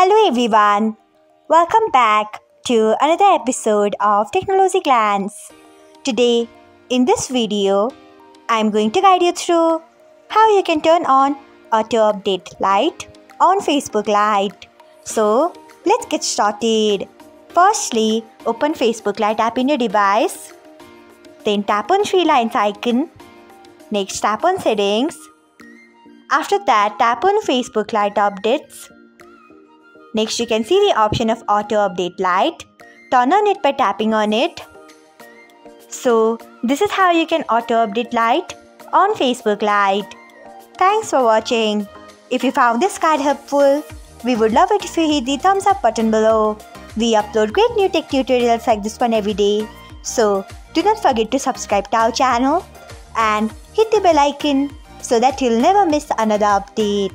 Hello everyone, welcome back to another episode of Technology Glance. Today, in this video, I'm going to guide you through how you can turn on auto update Lite on Facebook Lite. So, let's get started. Firstly, open Facebook Lite app in your device. Then tap on three lines icon. Next, tap on settings. After that, tap on Facebook Lite updates Next, you can see the option of Auto Update Lite. Turn on it by tapping on it. So, this is how you can Auto Update Lite on Facebook Lite. Thanks for watching. If you found this guide helpful, we would love it if you hit the thumbs up button below. We upload great new tech tutorials like this one every day. So, do not forget to subscribe to our channel and hit the bell icon so that you'll never miss another update.